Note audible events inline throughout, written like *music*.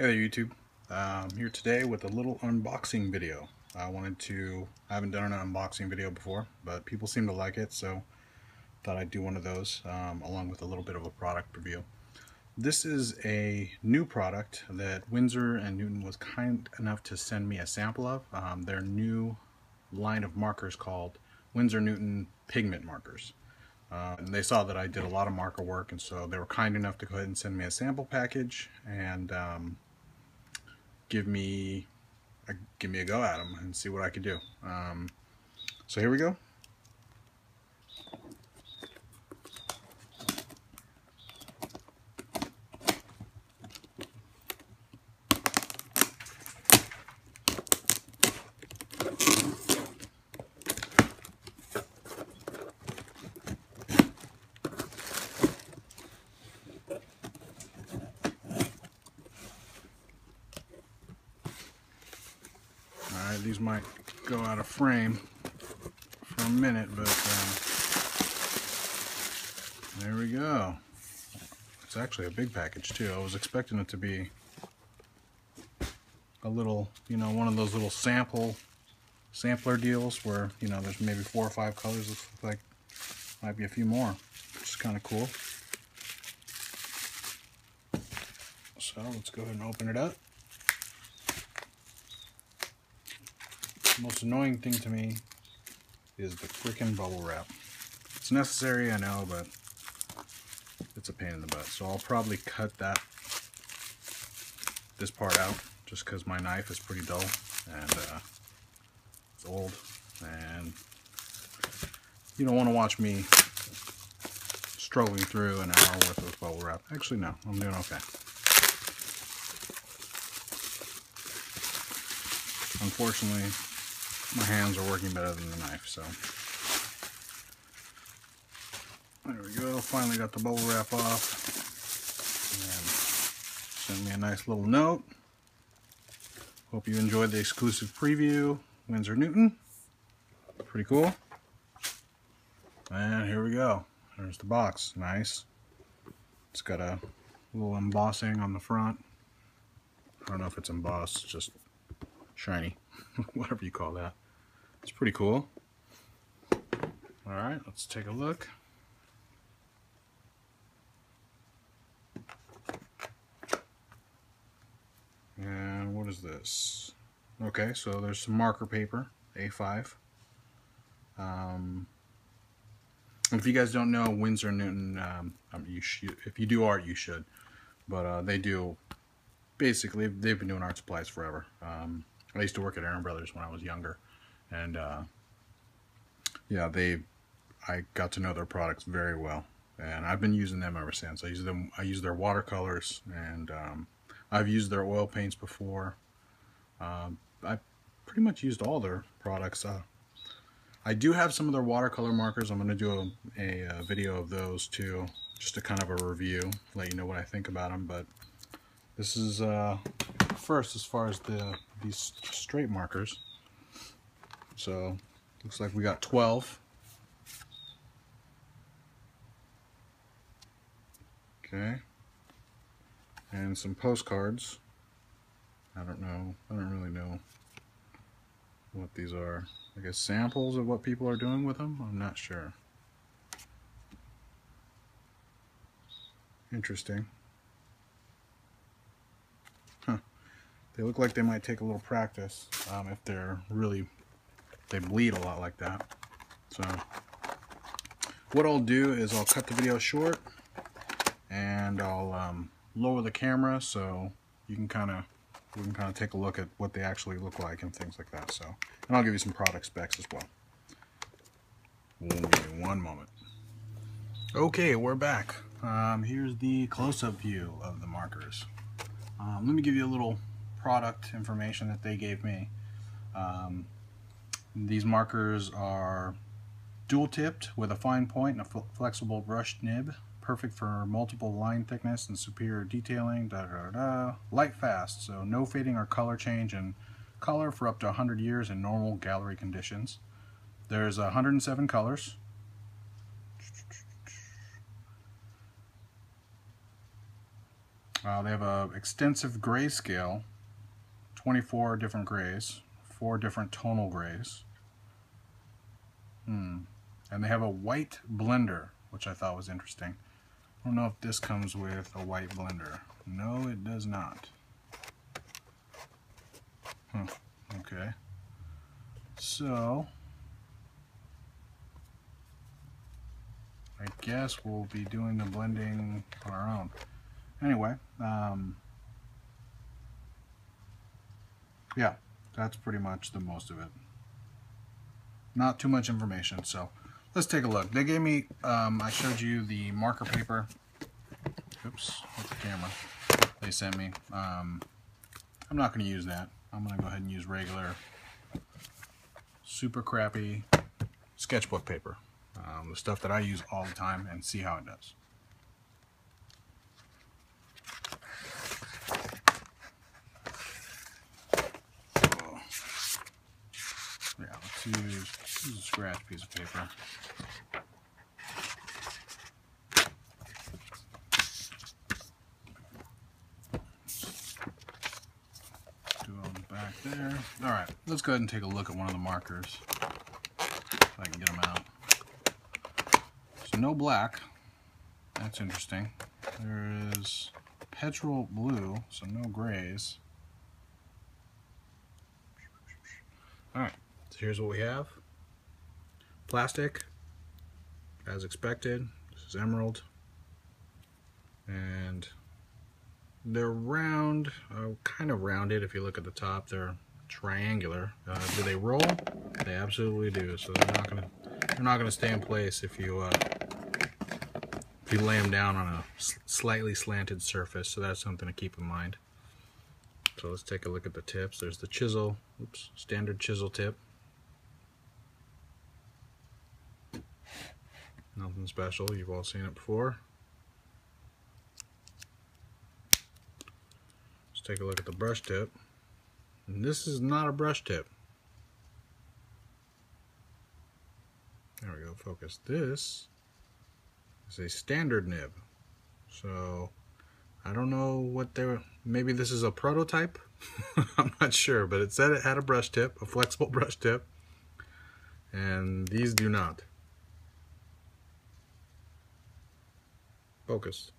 Hey there YouTube. I'm here today with a little unboxing video. I wanted to, I haven't done an unboxing video before, but people seem to like it, so thought I'd do one of those um, along with a little bit of a product review. This is a new product that Winsor and Newton was kind enough to send me a sample of. Um, their new line of markers called Winsor Newton Pigment Markers. Uh, and they saw that I did a lot of marker work, and so they were kind enough to go ahead and send me a sample package and um, give me a, give me a go at them and see what I could do. Um, so here we go. Alright, these might go out of frame for a minute, but um, there we go. It's actually a big package too. I was expecting it to be a little, you know, one of those little sample sampler deals where, you know, there's maybe four or five colors. Looks like might be a few more, which is kind of cool. So let's go ahead and open it up. The most annoying thing to me is the freaking bubble wrap. It's necessary, I know, but it's a pain in the butt. So I'll probably cut that this part out just because my knife is pretty dull and uh, it's old and you don't want to watch me struggling through an hour worth of bubble wrap. Actually, no, I'm doing okay. Unfortunately, my hands are working better than the knife, so. There we go, finally got the bubble wrap off. And sent me a nice little note. Hope you enjoyed the exclusive preview, Winsor Newton. Pretty cool. And here we go. There's the box, nice. It's got a little embossing on the front. I don't know if it's embossed, just shiny, *laughs* whatever you call that. It's pretty cool. All right, let's take a look. And what is this? Okay, so there's some marker paper, A5. Um, if you guys don't know Winsor Newton, um, um, you should, if you do art, you should. But uh, they do, basically, they've been doing art supplies forever. Um, I used to work at Aaron Brothers when I was younger, and uh, yeah, they I got to know their products very well, and I've been using them ever since. I use them. I use their watercolors, and um, I've used their oil paints before. Um, I pretty much used all their products. Uh, I do have some of their watercolor markers. I'm going to do a, a, a, video of those too, just a kind of a review, let you know what I think about them. But this is uh, first as far as the these straight markers. So looks like we got 12. Okay. And some postcards. I don't know. I don't really know what these are. I guess samples of what people are doing with them? I'm not sure. Interesting. Huh. They look like they might take a little practice um, if they're really they bleed a lot like that. So what I'll do is I'll cut the video short and I'll um, lower the camera so you can kind of we can kind of take a look at what they actually look like and things like that. So, and I'll give you some product specs as well. One moment. Okay, we're back. Um, here's the close-up view of the markers. Um, let me give you a little product information that they gave me. Um, these markers are dual tipped with a fine point and a flexible brushed nib, perfect for multiple line thickness and superior detailing, da, da, da, light fast, so no fading or color change in color for up to 100 years in normal gallery conditions. There's 107 colors. Uh, they have a extensive grayscale, 24 different grays, four different tonal grays. Hmm. And they have a white blender, which I thought was interesting. Don't know if this comes with a white blender. No, it does not. Huh. Okay. So, I guess we'll be doing the blending on our own. Anyway, um, yeah, that's pretty much the most of it. Not too much information, so let's take a look. They gave me, um, I showed you the marker paper. Oops, with the camera. They sent me. Um, I'm not going to use that. I'm going to go ahead and use regular, super crappy sketchbook paper. Um, the stuff that I use all the time and see how it does. yeah, let's use, use a scratch piece of paper. Do all the back there. All right, let's go ahead and take a look at one of the markers. If I can get them out. So no black. That's interesting. There is petrol blue, so no grays. Alright, so here's what we have. Plastic, as expected. This is emerald. And they're round, uh, kind of rounded if you look at the top. They're triangular. Uh, do they roll? They absolutely do. So they're not gonna they're not gonna stay in place if you uh, if you lay them down on a slightly slanted surface. So that's something to keep in mind. So let's take a look at the tips. There's the chisel, oops, standard chisel tip. Nothing special, you've all seen it before. Take a look at the brush tip. And this is not a brush tip. There we go, focus. This is a standard nib. So I don't know what they were, maybe this is a prototype? *laughs* I'm not sure, but it said it had a brush tip, a flexible *laughs* brush tip, and these do not. Focus.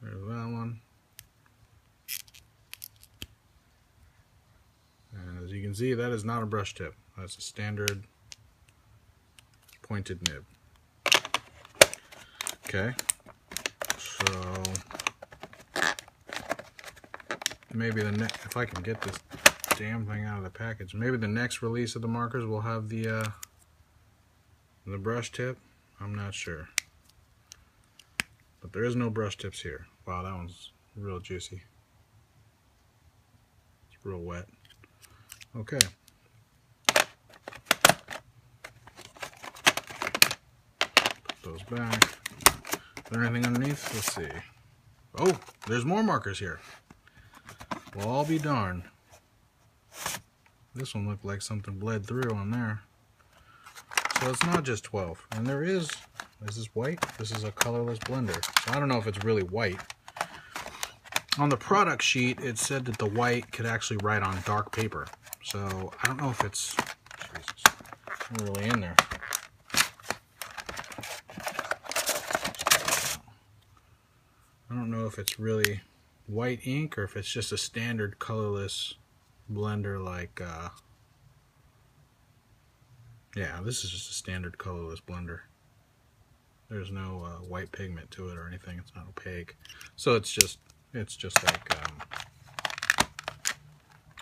There's that one. As you can see, that is not a brush tip. That's a standard pointed nib. Okay, so maybe the next, if I can get this damn thing out of the package, maybe the next release of the markers will have the, uh, the brush tip. I'm not sure. But there is no brush tips here. Wow, that one's real juicy. It's real wet. Okay. Put those back. Is there anything underneath? Let's see. Oh, there's more markers here. Well, I'll be darned. This one looked like something bled through on there. So it's not just 12. And there is, this is white? This is a colorless blender. So I don't know if it's really white. On the product sheet, it said that the white could actually write on dark paper. So I don't know if it's, Jesus, really in there. I don't know if it's really white ink or if it's just a standard colorless blender like uh, yeah this is just a standard colorless blender. There's no uh, white pigment to it or anything. It's not opaque. So it's just it's just like um,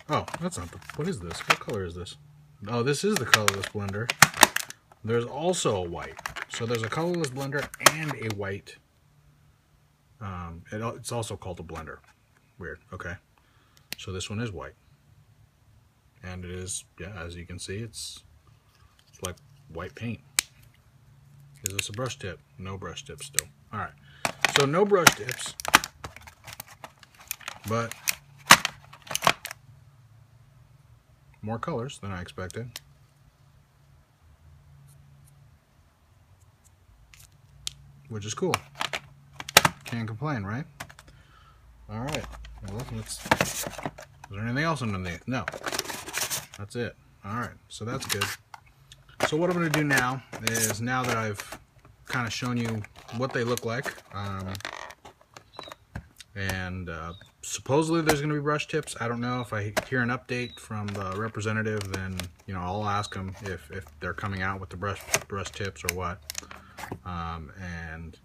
oh that's not the what is this what color is this oh this is the colorless blender there's also a white so there's a colorless blender and a white um, it, it's also called a blender. Weird. Okay. So this one is white. And it is, yeah, as you can see, it's, it's like white paint. Is this a brush tip? No brush tip still. All right. So no brush tips. But more colors than I expected. Which is cool. Can't complain, right? All right. Well, let's. Is there anything else underneath? No. That's it. All right. So that's good. So what I'm going to do now is now that I've kind of shown you what they look like, um, and uh, supposedly there's going to be brush tips. I don't know if I hear an update from the representative, then you know I'll ask them if if they're coming out with the brush brush tips or what. Um, and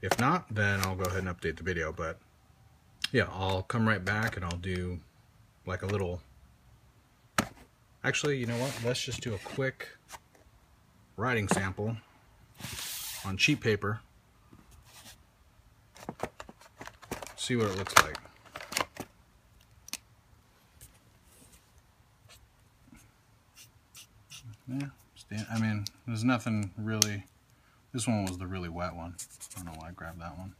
if not, then I'll go ahead and update the video. But yeah, I'll come right back and I'll do like a little... Actually, you know what? Let's just do a quick writing sample on cheap paper. See what it looks like. Yeah, I mean, there's nothing really... This one was the really wet one. I don't know why I grabbed that one.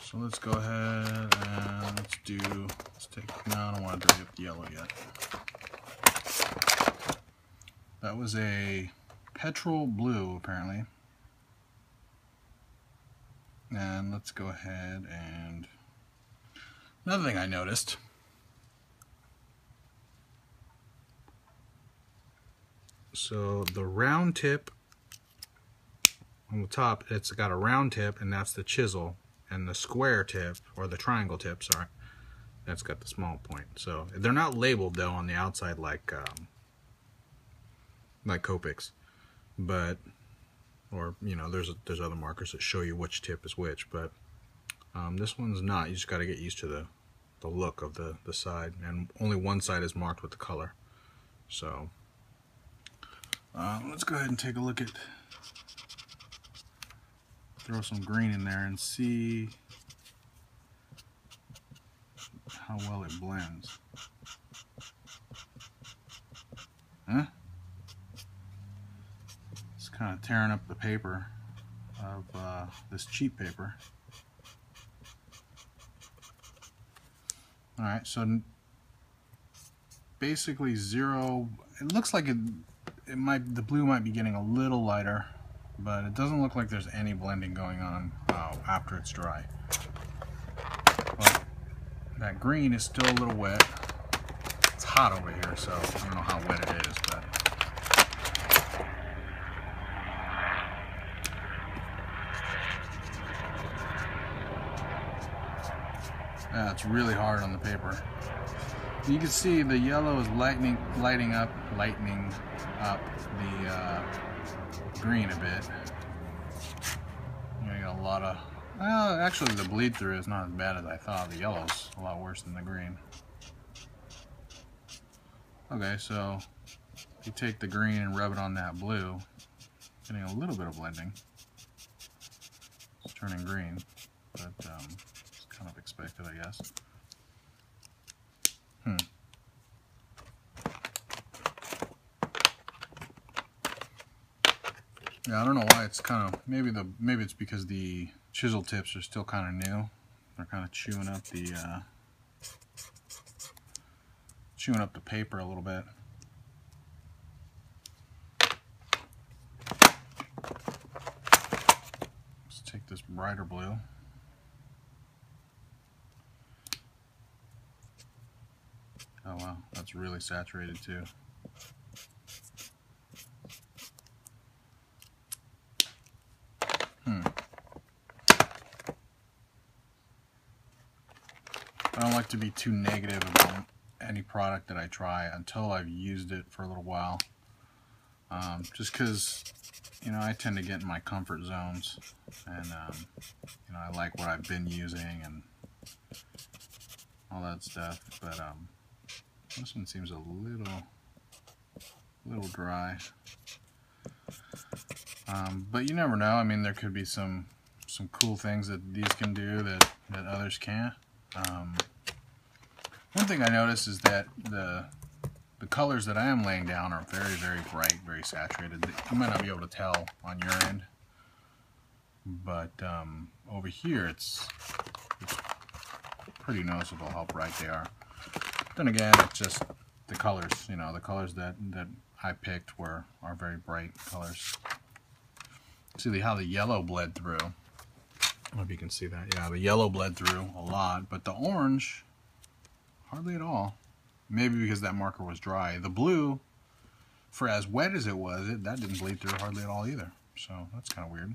So let's go ahead and let's do, let's take, no, I don't want to dirty up the yellow yet. That was a petrol blue, apparently. And let's go ahead and, another thing I noticed, so the round tip on the top, it's got a round tip and that's the chisel and the square tip, or the triangle tip, sorry, that's got the small point. So they're not labeled though on the outside like um, like Copics, but or you know there's there's other markers that show you which tip is which, but um, this one's not. You just got to get used to the the look of the the side, and only one side is marked with the color. So uh, let's go ahead and take a look at throw some green in there and see how well it blends. Huh? Kind of tearing up the paper of uh, this cheap paper. Alright, so basically zero, it looks like it, it might, the blue might be getting a little lighter but it doesn't look like there's any blending going on uh, after it's dry. But that green is still a little wet. It's hot over here, so I don't know how wet it is, but yeah, it's really hard on the paper. You can see the yellow is lightning, lighting up, lightening up the uh, green a bit. You got a lot of, well, actually the bleed through is not as bad as I thought. The yellow's a lot worse than the green. Okay, so you take the green and rub it on that blue, getting a little bit of blending. It's turning green, but um, kind of expected, I guess. Hmm. Yeah, I don't know why it's kind of maybe the maybe it's because the chisel tips are still kind of new. They're kind of chewing up the uh, chewing up the paper a little bit. Let's take this brighter blue. Oh wow, that's really saturated too. Hmm. I don't like to be too negative about any product that I try until I've used it for a little while. Um, just because, you know, I tend to get in my comfort zones and, um, you know, I like what I've been using and all that stuff. But um, this one seems a little, little dry. Um, but you never know. I mean, there could be some some cool things that these can do that, that others can't. Um, one thing I notice is that the the colors that I am laying down are very, very bright, very saturated. You might not be able to tell on your end, but um, over here it's, it's pretty noticeable how bright they are. Then again, it's just the colors, you know, the colors that, that I picked were are very bright colors. See the, how the yellow bled through. I don't know if you can see that. Yeah, the yellow bled through a lot, but the orange, hardly at all. Maybe because that marker was dry. The blue, for as wet as it was, it, that didn't bleed through hardly at all either. So that's kind of weird.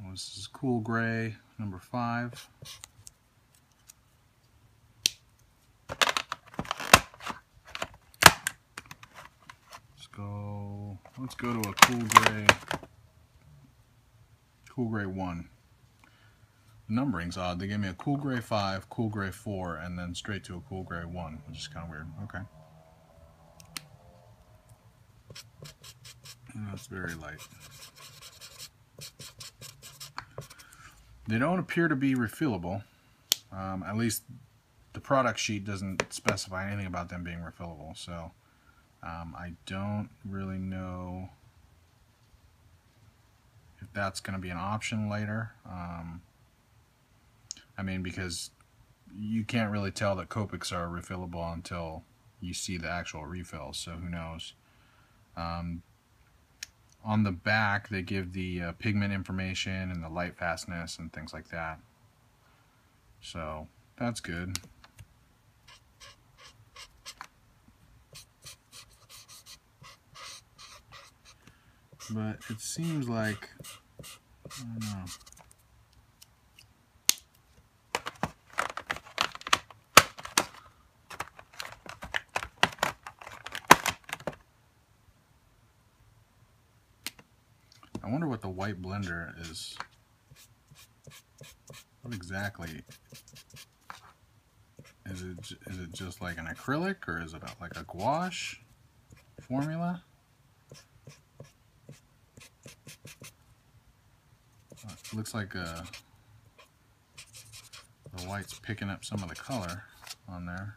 Well, this is cool gray, number five. Go, let's go to a cool gray, cool gray one. The numbering's odd. They gave me a cool gray 5, cool gray 4, and then straight to a cool gray 1, which is kind of weird. Okay. That's very light. They don't appear to be refillable. Um, at least the product sheet doesn't specify anything about them being refillable. So um, I don't really know if that's going to be an option later. Um, I mean, because you can't really tell that Copics are refillable until you see the actual refills, so who knows. Um, on the back, they give the uh, pigment information and the light fastness and things like that. So, that's good. But it seems like, I don't know. I wonder what the white blender is. What exactly is it? Is it just like an acrylic, or is it like a gouache formula? Uh, looks like uh, the white's picking up some of the color on there.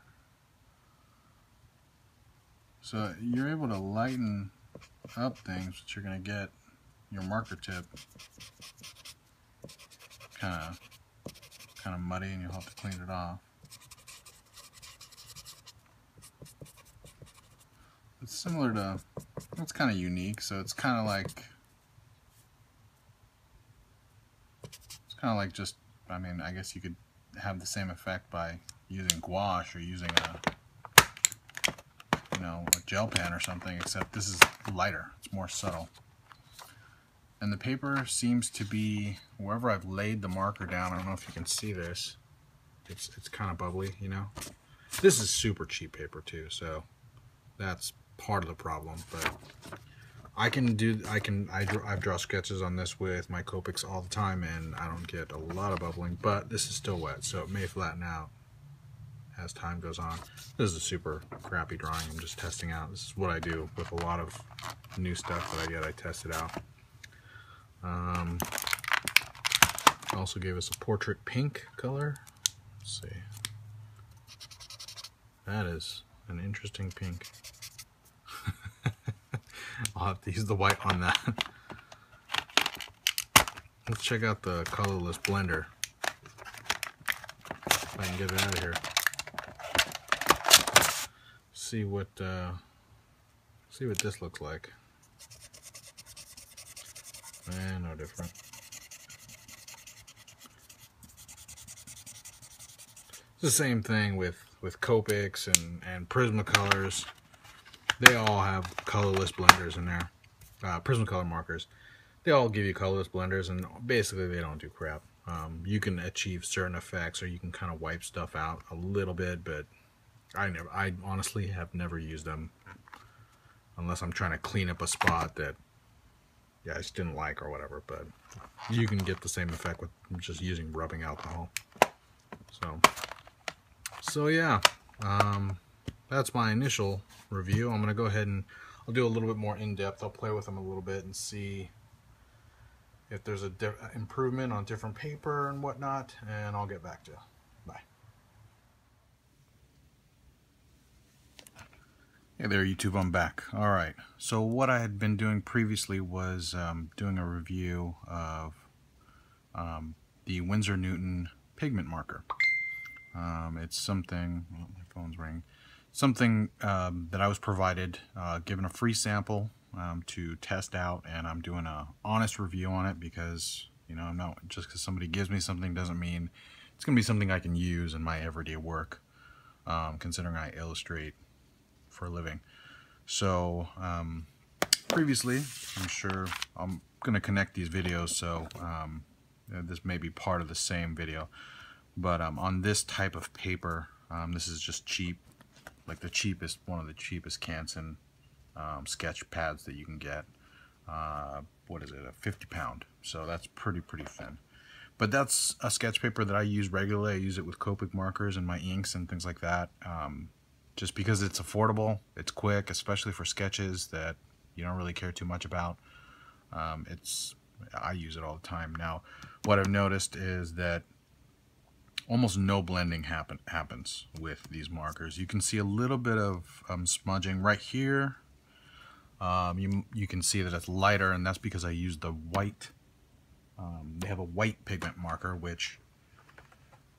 So you're able to lighten up things, but you're going to get your marker tip kind of kind of muddy and you'll have to clean it off. It's similar to, it's kind of unique, so it's kind of like, it's kind of like just, I mean, I guess you could have the same effect by using gouache or using a, you know, a gel pen or something, except this is lighter, it's more subtle. And the paper seems to be wherever I've laid the marker down I don't know if you can see this it's it's kind of bubbly you know? This is super cheap paper too so that's part of the problem but I can do I can I draw, I draw sketches on this with my Copics all the time and I don't get a lot of bubbling but this is still wet so it may flatten out as time goes on this is a super crappy drawing I'm just testing out this is what I do with a lot of new stuff that I get I test it out um, also gave us a portrait pink color. Let's see. That is an interesting pink. I'll have to use the white on that. Let's check out the colorless blender. If I can get it out of here. See what uh, see what this looks like. Eh, no different. It's the same thing with, with Copics and, and Prismacolors. They all have colorless blenders in there. Uh, Prismacolor markers. They all give you colorless blenders and basically they don't do crap. Um, you can achieve certain effects or you can kind of wipe stuff out a little bit, but I never, I honestly have never used them unless I'm trying to clean up a spot that yeah, I just didn't like or whatever, but you can get the same effect with just using rubbing alcohol. So, so yeah, um, that's my initial review. I'm going to go ahead and I'll do a little bit more in-depth. I'll play with them a little bit and see if there's a improvement on different paper and whatnot, and I'll get back to you. Bye. Hey there YouTube, I'm back. Alright, so what I had been doing previously was um, doing a review of um, the Winsor Newton pigment marker. Um, it's something, well, my phone's ringing, something um, that I was provided, uh, given a free sample um, to test out, and I'm doing a honest review on it because you know, no, just because somebody gives me something doesn't mean it's going to be something I can use in my everyday work, um, considering I illustrate for a living. So, um, previously, I'm sure I'm going to connect these videos, so um, this may be part of the same video. But um, on this type of paper, this is just cheap, like the cheapest, one of the cheapest Canson um, sketch pads that you can get. Uh, what is it, a 50 pound. So that's pretty, pretty thin. But that's a sketch paper that I use regularly. I use it with Copic markers and my inks and things like that. Um, just because it's affordable, it's quick, especially for sketches that you don't really care too much about. Um, it's I use it all the time. Now, what I've noticed is that almost no blending happen happens with these markers. You can see a little bit of um, smudging right here um, you, you can see that it's lighter, and that's because I used the white. Um, they have a white pigment marker, which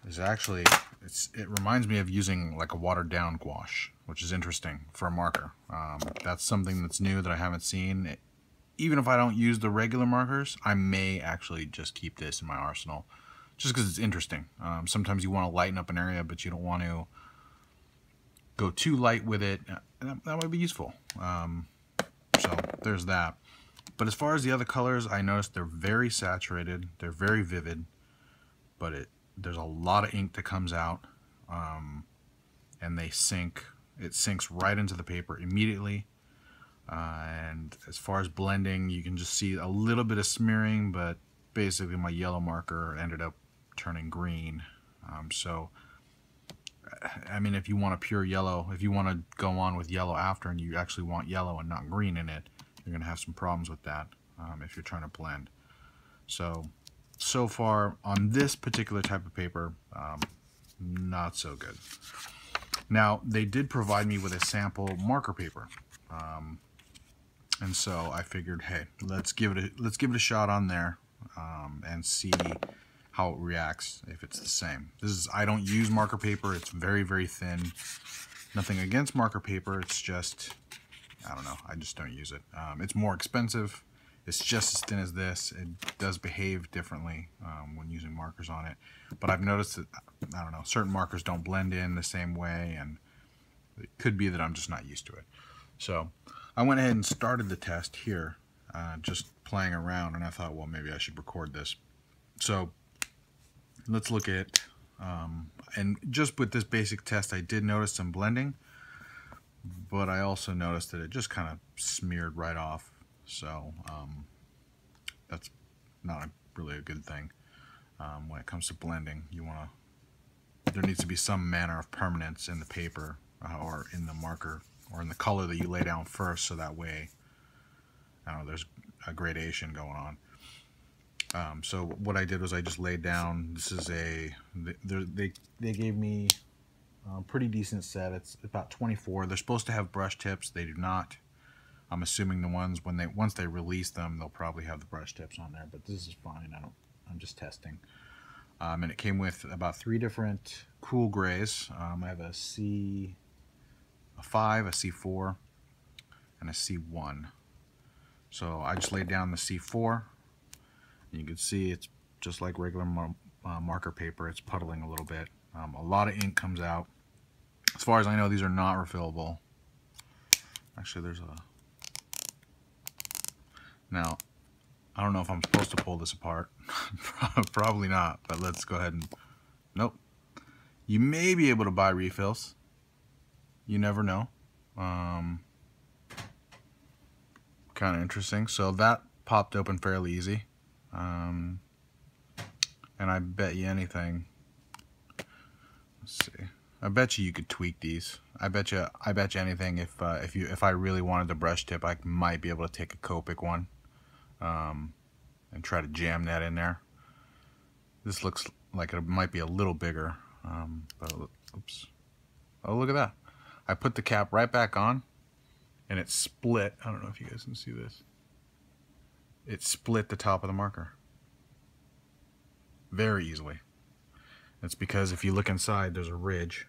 is actually, it's, it reminds me of using like a watered down gouache, which is interesting for a marker. Um, that's something that's new that I haven't seen. It, even if I don't use the regular markers, I may actually just keep this in my arsenal just because it's interesting. Um, sometimes you want to lighten up an area, but you don't want to go too light with it. That, that might be useful. Um, so there's that. But as far as the other colors, I noticed they're very saturated. They're very vivid. But it there's a lot of ink that comes out. Um, and they sink. It sinks right into the paper immediately. Uh, and as far as blending, you can just see a little bit of smearing, but basically my yellow marker ended up turning green. Um, so I mean, if you want a pure yellow, if you want to go on with yellow after and you actually want yellow and not green in it, you're going to have some problems with that um, if you're trying to blend. So, so far on this particular type of paper, um, not so good. Now, they did provide me with a sample marker paper. Um, and so I figured, hey, let's give it a, let's give it a shot on there um, and see how it reacts if it's the same. This is I don't use marker paper. It's very, very thin. Nothing against marker paper. It's just, I don't know. I just don't use it. Um, it's more expensive. It's just as thin as this. It does behave differently um, when using markers on it. But I've noticed that, I don't know, certain markers don't blend in the same way. And it could be that I'm just not used to it. So I went ahead and started the test here, uh, just playing around. And I thought, well, maybe I should record this. So let's look at, um, and just with this basic test, I did notice some blending, but I also noticed that it just kind of smeared right off. So um, that's not a, really a good thing. Um, when it comes to blending, you want to, there needs to be some manner of permanence in the paper uh, or in the marker or in the color that you lay down first so that way, I don't know, there's a gradation going on. Um, so what I did was I just laid down. This is a they they, gave me a pretty decent set. It's about 24. They're supposed to have brush tips. They do not. I'm assuming the ones when they once they release them, they'll probably have the brush tips on there. But this is fine. I don't. I'm just testing. Um, and it came with about three different cool grays. Um, I have a C, a five, a C4, and a C1. So I just laid down the C4 you can see it's just like regular mar uh, marker paper. It's puddling a little bit. Um, a lot of ink comes out. As far as I know, these are not refillable. Actually, there's a... Now, I don't know if I'm supposed to pull this apart. *laughs* Probably not, but let's go ahead and... Nope. You may be able to buy refills. You never know. Um, kind of interesting. So that popped open fairly easy. Um, and I bet you anything. Let's see. I bet you you could tweak these. I bet you. I bet you anything. If uh, if you if I really wanted the brush tip, I might be able to take a Copic one, um, and try to jam that in there. This looks like it might be a little bigger. Um, but oops. Oh, look at that. I put the cap right back on, and it split. I don't know if you guys can see this it split the top of the marker very easily. That's because if you look inside, there's a ridge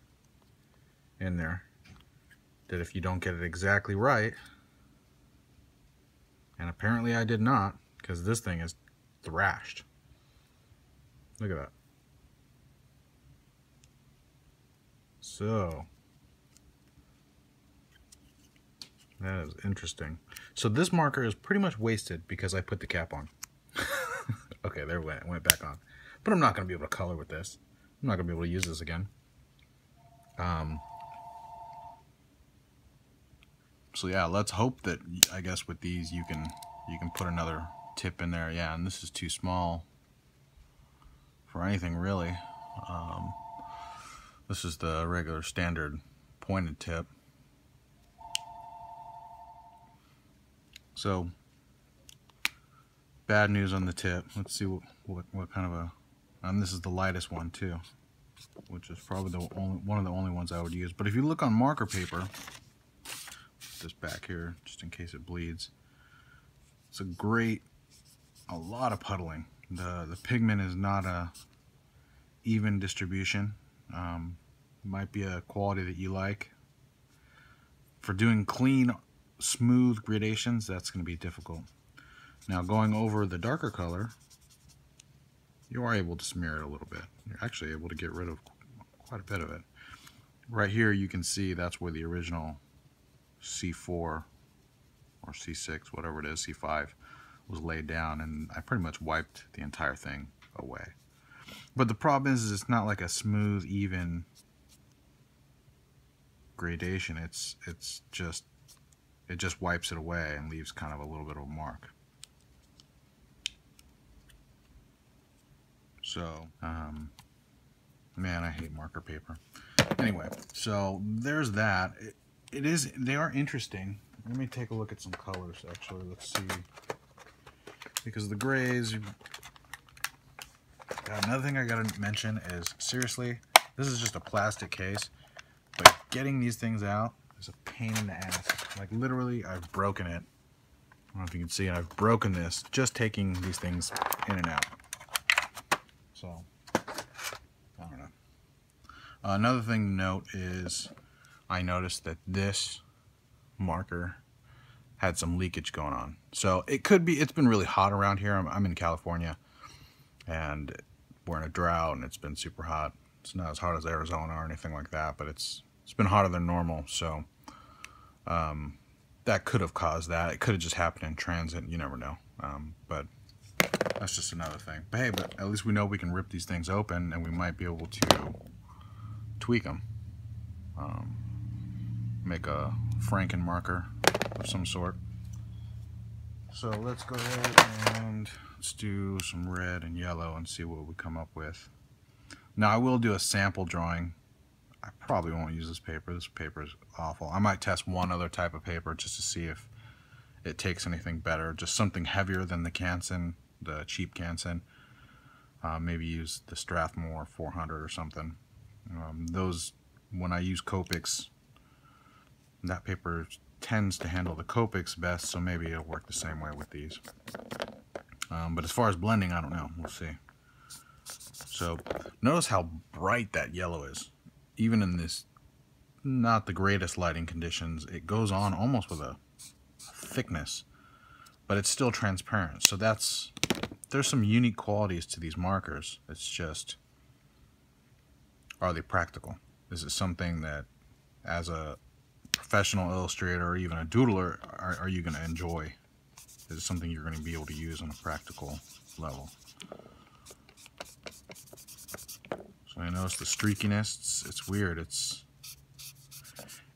in there. that if you don't get it exactly right, and apparently I did not, because this thing is thrashed. Look at that. So, that is interesting. So this marker is pretty much wasted because I put the cap on. *laughs* okay, there it went, it went back on. But I'm not going to be able to color with this. I'm not going to be able to use this again. Um, so yeah, let's hope that I guess with these you can you can put another tip in there. Yeah, and this is too small for anything really. Um, this is the regular standard pointed tip. So bad news on the tip. Let's see what, what, what kind of a, and this is the lightest one too, which is probably the only one of the only ones I would use. But if you look on marker paper, this back here just in case it bleeds. It's a great, a lot of puddling. The, the pigment is not a even distribution. Um, might be a quality that you like. For doing clean, smooth gradations, that's going to be difficult. Now going over the darker color, you are able to smear it a little bit. You're actually able to get rid of quite a bit of it. Right here you can see that's where the original C4 or C6, whatever it is, C5, was laid down, and I pretty much wiped the entire thing away. But the problem is, is it's not like a smooth, even gradation. It's it's just it just wipes it away and leaves kind of a little bit of a mark. So, um, man, I hate marker paper. Anyway, so there's that. It, it is they are interesting. Let me take a look at some colors actually. Let's see. Because the grays another thing I gotta mention is seriously, this is just a plastic case, but getting these things out is a pain in the ass. Like literally I've broken it. I don't know if you can see it, I've broken this just taking these things in and out. So I don't know. Another thing to note is I noticed that this marker had some leakage going on. So it could be, it's been really hot around here. I'm, I'm in California and we're in a drought and it's been super hot. It's not as hot as Arizona or anything like that, but it's it's been hotter than normal. So um, that could have caused that. It could have just happened in transit. You never know. Um, but that's just another thing. But hey, but at least we know we can rip these things open and we might be able to tweak them. Um, make a Franken marker of some sort. So let's go ahead and let's do some red and yellow and see what we come up with. Now I will do a sample drawing. I probably won't use this paper. This paper is awful. I might test one other type of paper just to see if it takes anything better. Just something heavier than the Canson, the cheap Canson. Uh, maybe use the Strathmore 400 or something. Um, those, when I use Copics, that paper tends to handle the Copics best, so maybe it'll work the same way with these. Um, but as far as blending, I don't know. We'll see. So notice how bright that yellow is. Even in this not the greatest lighting conditions, it goes on almost with a thickness, but it's still transparent. So that's, there's some unique qualities to these markers. It's just, are they practical? Is it something that as a professional illustrator or even a doodler are, are you going to enjoy? Is it something you're going to be able to use on a practical level? So I notice the streakiness. It's, it's weird. It's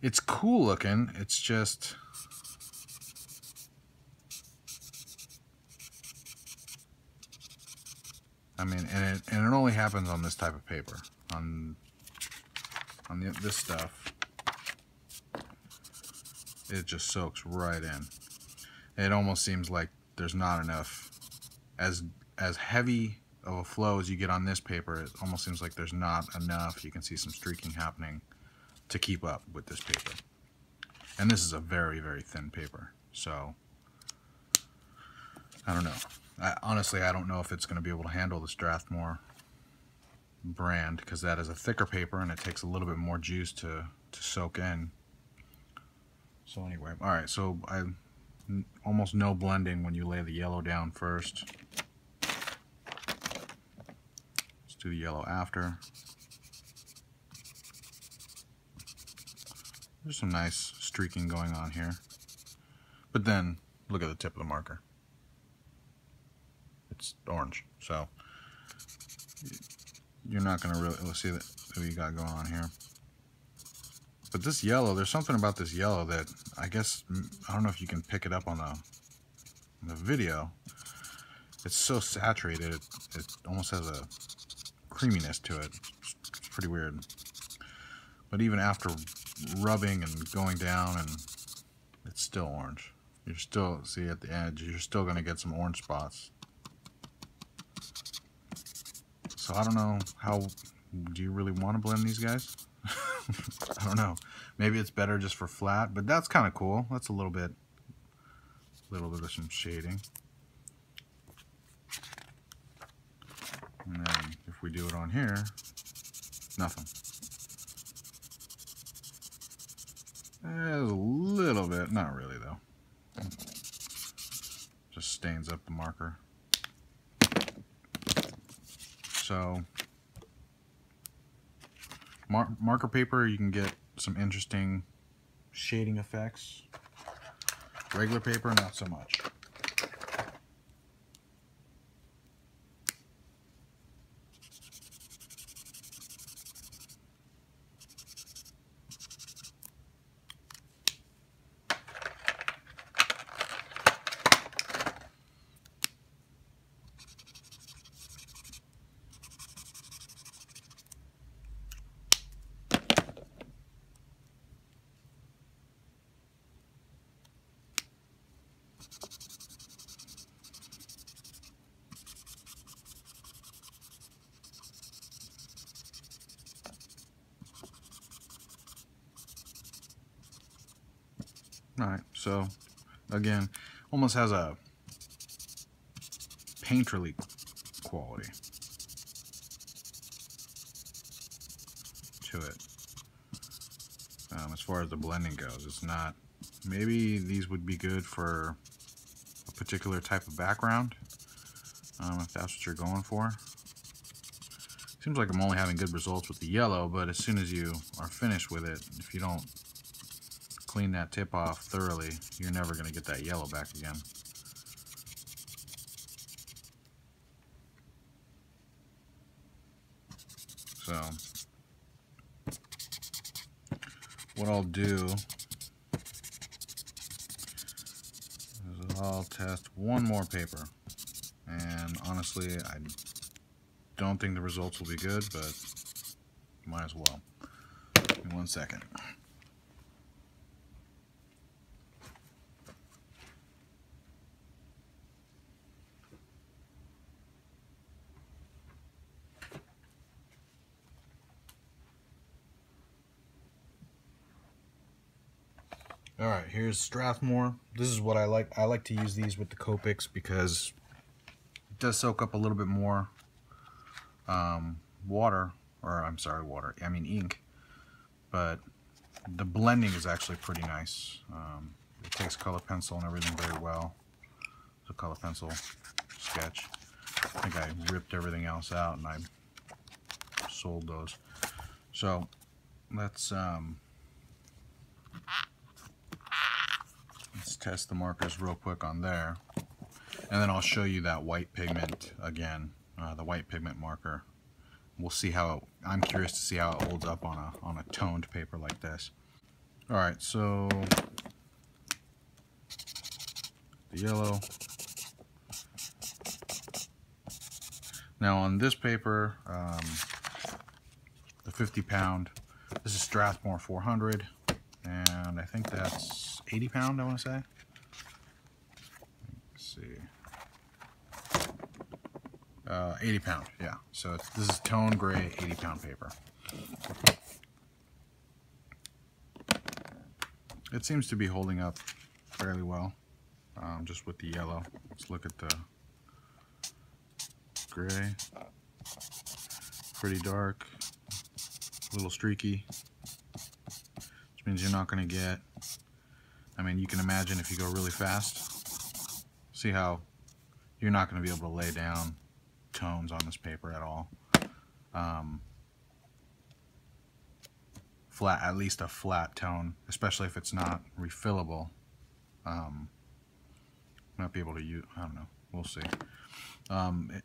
it's cool looking. It's just I mean, and it, and it only happens on this type of paper. On on the, this stuff, it just soaks right in. It almost seems like there's not enough. As as heavy of a flow as you get on this paper, it almost seems like there's not enough. You can see some streaking happening to keep up with this paper. And this is a very, very thin paper. So, I don't know. I, honestly, I don't know if it's going to be able to handle the Strathmore brand because that is a thicker paper and it takes a little bit more juice to, to soak in. So anyway, all right, so I almost no blending when you lay the yellow down first. Do the yellow after. There's some nice streaking going on here. But then, look at the tip of the marker. It's orange, so you're not going to really, let's see what you got going on here. But this yellow, there's something about this yellow that I guess, mm, I don't know if you can pick it up on the, on the video. It's so saturated, it, it almost has a creaminess to it. It's pretty weird. But even after rubbing and going down and it's still orange. You're still, see at the edge, you're still going to get some orange spots. So I don't know how, do you really want to blend these guys? *laughs* I don't know. Maybe it's better just for flat, but that's kind of cool. That's a little bit, a little bit of some shading. And then we do it on here, nothing. Eh, a little bit, not really though. Just stains up the marker. So, mar marker paper, you can get some interesting shading effects. Regular paper, not so much. Alright, so again, almost has a painterly quality to it. Um, as far as the blending goes, it's not, maybe these would be good for a particular type of background, um, if that's what you're going for. Seems like I'm only having good results with the yellow, but as soon as you are finished with it, if you don't clean that tip off thoroughly, you're never going to get that yellow back again. So, what I'll do is I'll test one more paper. And honestly, I don't think the results will be good, but might as well. In one second. All right, here's Strathmore. This is what I like. I like to use these with the Copics because it does soak up a little bit more um, water, or I'm sorry, water. I mean ink, but the blending is actually pretty nice. Um, it takes color pencil and everything very well. It's a color pencil sketch. I think I ripped everything else out and I sold those. So let's um, Let's test the markers real quick on there. And then I'll show you that white pigment again, uh, the white pigment marker. We'll see how, it, I'm curious to see how it holds up on a, on a toned paper like this. Alright, so the yellow. Now on this paper, um, the 50 pound, this is Strathmore 400, and I think that's 80 pound, I want to say. Let's see. Uh, 80 pound, yeah. So this is tone gray 80 pound paper. It seems to be holding up fairly well, um, just with the yellow. Let's look at the gray. Pretty dark, a little streaky, which means you're not going to get I mean, you can imagine if you go really fast, see how you're not going to be able to lay down tones on this paper at all. Um, flat, at least a flat tone, especially if it's not refillable. Um, not be able to use, I don't know, we'll see. Um, it,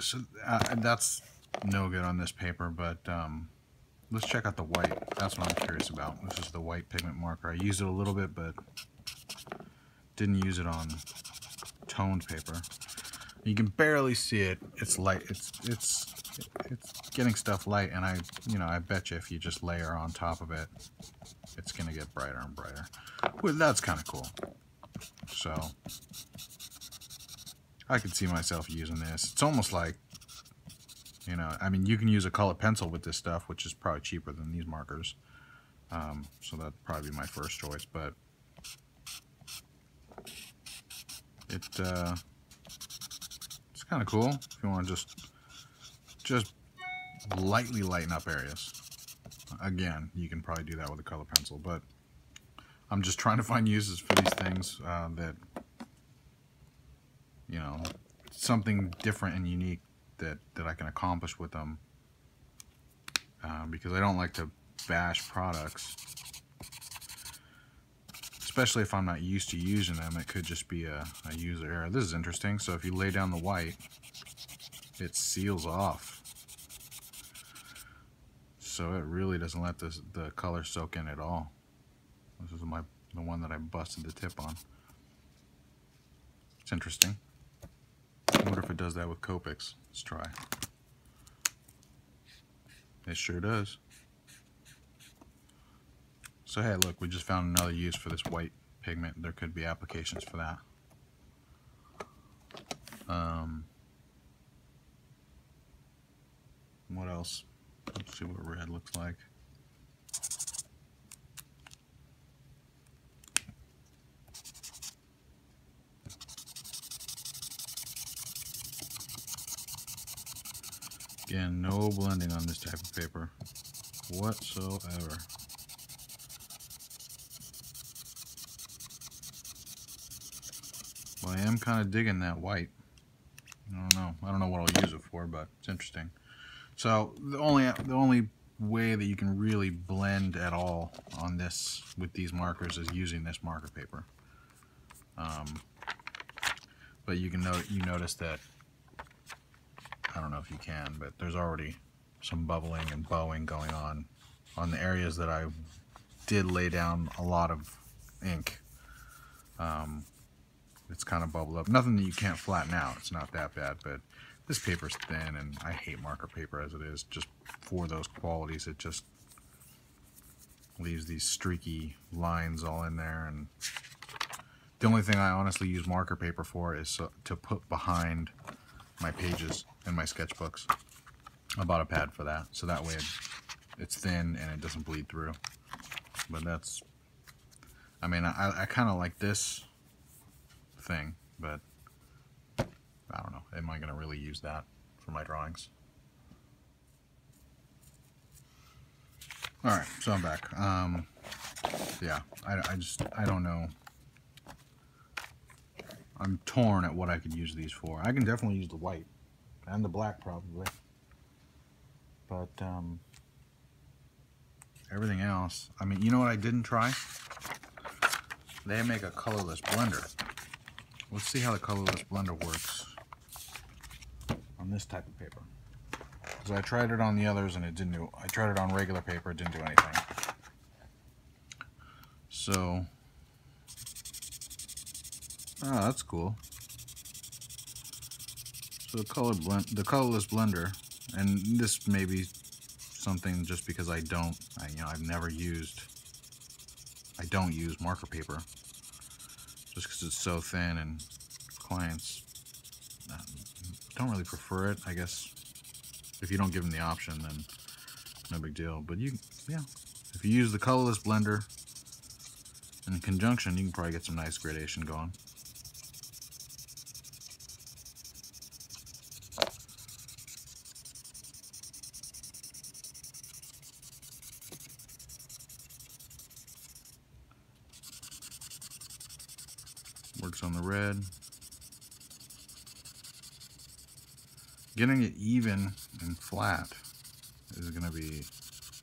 so uh, that's no good on this paper, but um, let's check out the white. That's what I'm curious about. This is the white pigment marker. I used it a little bit, but didn't use it on toned paper. You can barely see it. It's light. It's it's it's getting stuff light, and I you know I bet you if you just layer on top of it, it's gonna get brighter and brighter. Well, that's kind of cool. So I could see myself using this. It's almost like you know, I mean, you can use a colored pencil with this stuff, which is probably cheaper than these markers. Um, so that'd probably be my first choice, but it uh, it's kind of cool if you want to just just lightly lighten up areas. Again, you can probably do that with a color pencil, but I'm just trying to find uses for these things uh, that you know something different and unique that that I can accomplish with them uh, because I don't like to bash products. Especially if I'm not used to using them it could just be a, a user error. This is interesting. So if you lay down the white it seals off. So it really doesn't let this, the color soak in at all. This is my the one that I busted the tip on. It's interesting wonder if it does that with Copics. Let's try. It sure does. So hey, look, we just found another use for this white pigment. There could be applications for that. Um, what else? Let's see what red looks like. Again, no blending on this type of paper whatsoever. Well, I am kind of digging that white. I don't know. I don't know what I'll use it for, but it's interesting. So the only the only way that you can really blend at all on this with these markers is using this marker paper. Um, but you can note you notice that I don't know if you can, but there's already some bubbling and bowing going on on the areas that I did lay down a lot of ink. Um, it's kind of bubbled up. Nothing that you can't flatten out. It's not that bad, but this paper's thin, and I hate marker paper as it is. Just for those qualities, it just leaves these streaky lines all in there. And the only thing I honestly use marker paper for is so, to put behind my pages and my sketchbooks. I bought a pad for that, so that way it, it's thin and it doesn't bleed through. But that's, I mean, I, I kind of like this thing, but I don't know. Am I going to really use that for my drawings? Alright, so I'm back. Um, yeah, I, I just, I don't know I'm torn at what I could use these for. I can definitely use the white and the black probably. But um, everything else, I mean, you know what I didn't try? They make a colorless blender. Let's see how the colorless blender works on this type of paper. Because I tried it on the others and it didn't do, I tried it on regular paper, it didn't do anything. So Oh, that's cool. So the color blend, the colorless blender, and this may be something just because I don't, I, you know, I've never used, I don't use marker paper, just because it's so thin and clients uh, don't really prefer it. I guess if you don't give them the option, then no big deal. But you, yeah, if you use the colorless blender in conjunction, you can probably get some nice gradation going. Works on the red. Getting it even and flat is going to be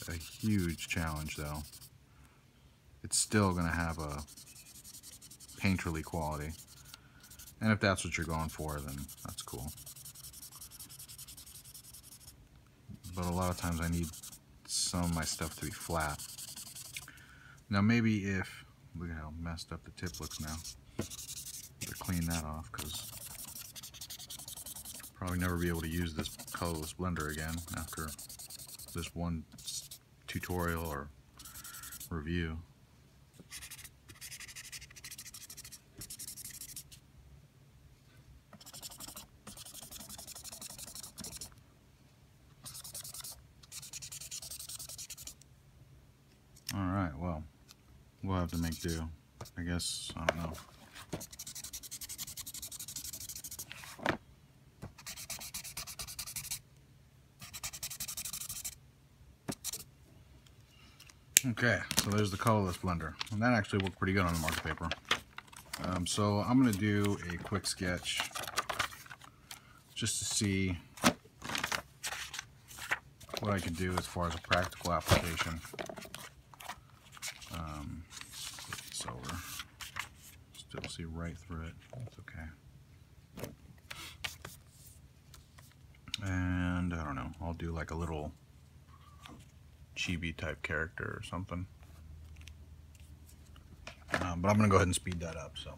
a huge challenge though. It's still going to have a painterly quality. And if that's what you're going for, then that's cool. But a lot of times I need some of my stuff to be flat. Now maybe if, look at how messed up the tip looks now. To clean that off because probably never be able to use this colorless blender again after this one tutorial or review. Alright, well, we'll have to make do. I guess, I don't know. Okay, so there's the colorless blender. And that actually worked pretty good on the marker paper. Um, so I'm going to do a quick sketch just to see what I can do as far as a practical application. Um, so we still see right through it. That's okay. And I don't know, I'll do like a little chibi type character or something. But I'm going to go ahead and speed that up. So.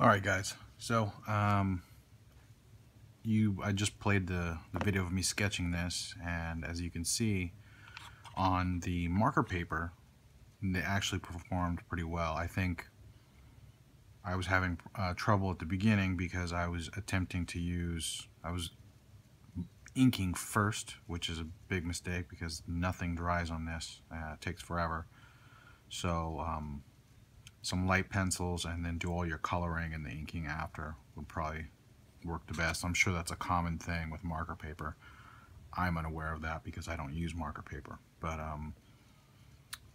All right, guys. So, um, you, I just played the, the video of me sketching this, and as you can see, on the marker paper, they actually performed pretty well. I think I was having uh, trouble at the beginning because I was attempting to use, I was inking first, which is a big mistake because nothing dries on this. Uh, it takes forever. So, um, some light pencils and then do all your coloring and the inking after would probably work the best. I'm sure that's a common thing with marker paper. I'm unaware of that because I don't use marker paper. But um,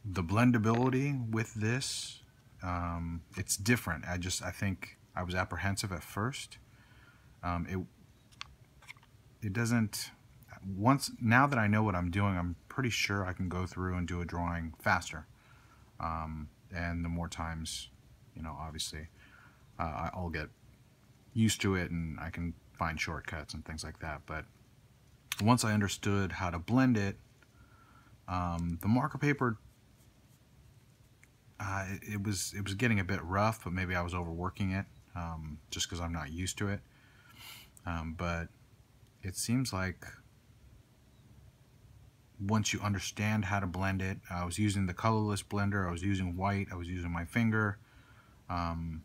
the blendability with this, um, it's different. I just, I think I was apprehensive at first. Um, it, it doesn't, once, now that I know what I'm doing, I'm pretty sure I can go through and do a drawing faster. Um, and the more times, you know, obviously, uh, I'll get used to it and I can find shortcuts and things like that. But once I understood how to blend it, um, the marker paper, uh, it, was it was getting a bit rough, but maybe I was overworking it um, just because I'm not used to it. Um, but it seems like once you understand how to blend it, I was using the colorless blender, I was using white, I was using my finger. Um,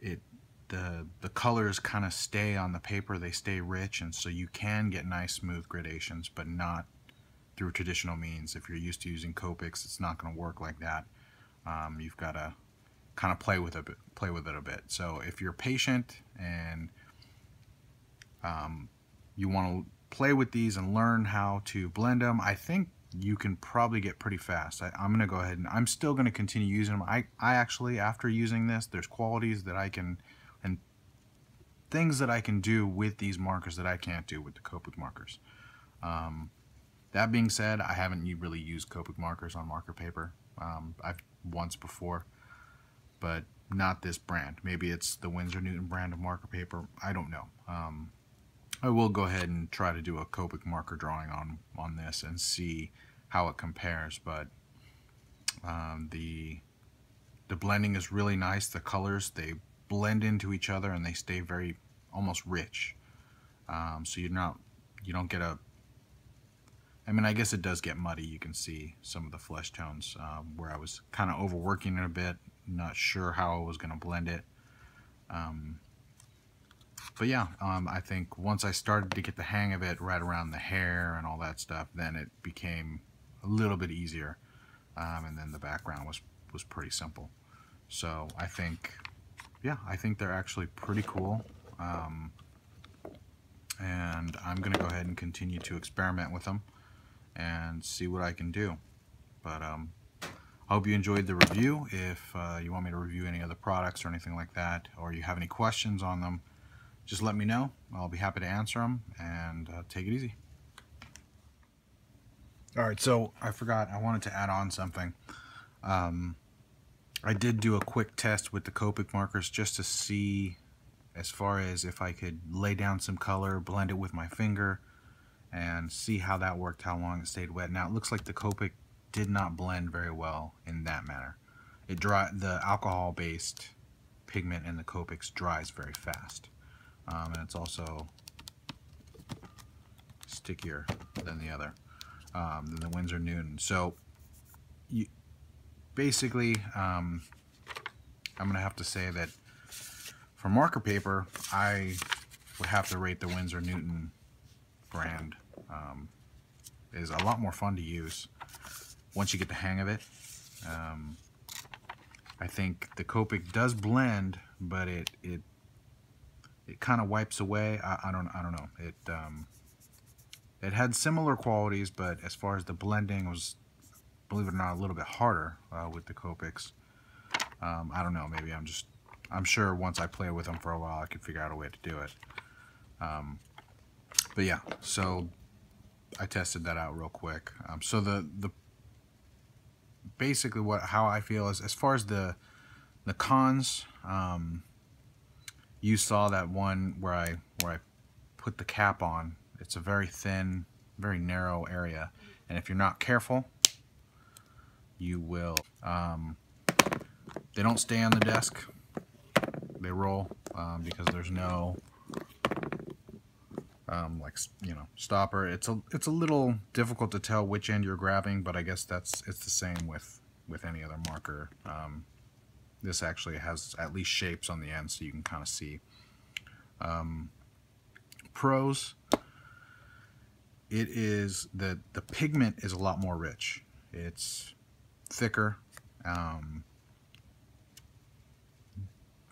it the the colors kind of stay on the paper, they stay rich, and so you can get nice smooth gradations, but not through traditional means. If you're used to using Copics, it's not going to work like that. Um, you've got to kind of play with it, play with it a bit. So if you're patient and um, you want to play with these and learn how to blend them, I think you can probably get pretty fast. I, am going to go ahead and I'm still going to continue using them. I, I actually, after using this, there's qualities that I can, and things that I can do with these markers that I can't do with the Copic markers. Um, that being said, I haven't really used Copic markers on marker paper. Um, I've once before, but not this brand. Maybe it's the Winsor Newton brand of marker paper. I don't know. Um, I will go ahead and try to do a Copic marker drawing on, on this and see how it compares, but um, the, the blending is really nice. The colors, they blend into each other and they stay very, almost rich. Um, so you're not, you don't get a, I mean, I guess it does get muddy. You can see some of the flesh tones um, where I was kind of overworking it a bit, not sure how I was going to blend it. Um, but yeah, um, I think once I started to get the hang of it right around the hair and all that stuff, then it became a little bit easier. Um, and then the background was, was pretty simple. So I think, yeah, I think they're actually pretty cool. Um, and I'm going to go ahead and continue to experiment with them and see what I can do. But um, I hope you enjoyed the review. If uh, you want me to review any other products or anything like that, or you have any questions on them, just let me know. I'll be happy to answer them and uh, take it easy. All right, so I forgot, I wanted to add on something. Um, I did do a quick test with the Copic markers just to see as far as if I could lay down some color, blend it with my finger, and see how that worked, how long it stayed wet. Now it looks like the Copic did not blend very well in that manner. It dry, the alcohol-based pigment in the Copics dries very fast um, and it's also stickier than the other, um, than the Winsor Newton. So you, basically, um, I'm going to have to say that for marker paper, I would have to rate the Winsor Newton brand. Um, is a lot more fun to use once you get the hang of it. Um, I think the Copic does blend, but it, it it kind of wipes away. I, I, don't I don't know. It um, it had similar qualities, but as far as the blending was, believe it or not, a little bit harder uh, with the Copics. Um, I don't know. Maybe I'm just I'm sure once I play with them for a while, I could figure out a way to do it. Um, but yeah, so I tested that out real quick. Um, so the the basically what how I feel is as far as the the cons. Um, you saw that one where I where I put the cap on. It's a very thin, very narrow area, and if you're not careful, you will. Um, they don't stay on the desk. they roll um, because there's no um, like you know stopper. It's a it's a little difficult to tell which end you're grabbing, but I guess that's it's the same with with any other marker. This actually has at least shapes on the end, so you can kind of see. Um, pros. It is the the pigment is a lot more rich. It's thicker. Um,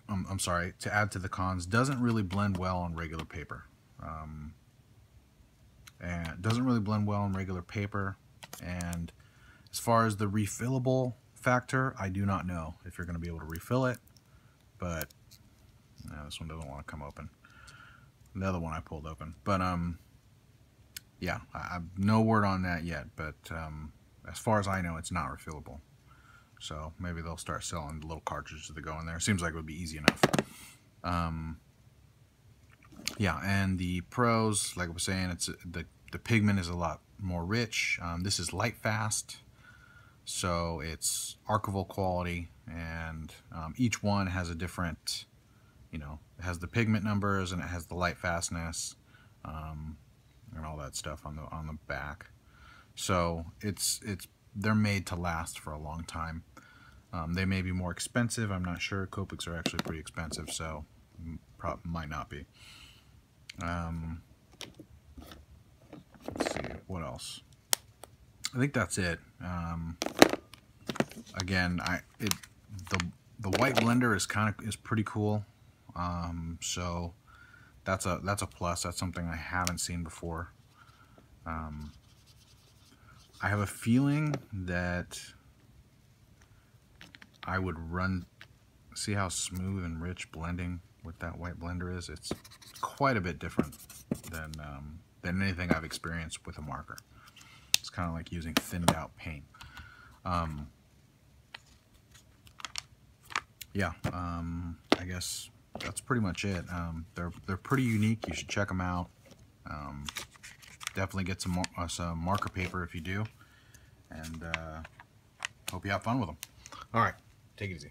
I'm, I'm sorry, to add to the cons, doesn't really blend well on regular paper. Um, and doesn't really blend well on regular paper. And as far as the refillable factor, I do not know if you're going to be able to refill it. But no, this one doesn't want to come open. The other one I pulled open. But um, yeah, I, have no word on that yet. But um, as far as I know, it's not refillable. So maybe they'll start selling little cartridges that go in there. Seems like it would be easy enough. Um, yeah, and the pros, like I was saying, it's the the pigment is a lot more rich. Um, this is light fast, so it's archival quality, and um, each one has a different, you know, it has the pigment numbers and it has the light fastness, um, and all that stuff on the on the back. So it's it's they're made to last for a long time. Um, they may be more expensive. I'm not sure. Copics are actually pretty expensive, so might not be. Um, let's see what else. I think that's it. Um, again, I it the the white blender is kind of is pretty cool. Um, so that's a that's a plus. That's something I haven't seen before. Um, I have a feeling that I would run, see how smooth and rich blending with that white blender is. It's quite a bit different than, um, than anything I've experienced with a marker. Kind of like using thinned out paint. Um, yeah, um, I guess that's pretty much it. Um, they're, they're pretty unique. You should check them out. Um, definitely get some, uh, some marker paper if you do. And uh, hope you have fun with them. All right, take it easy.